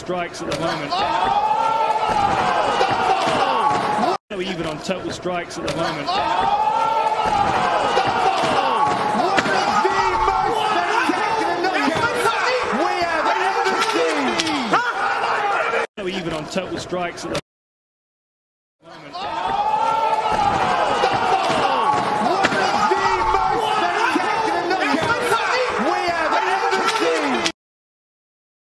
strikes at the moment. Oh! No, oh! even on total strikes at the moment. Even on total strikes at the oh!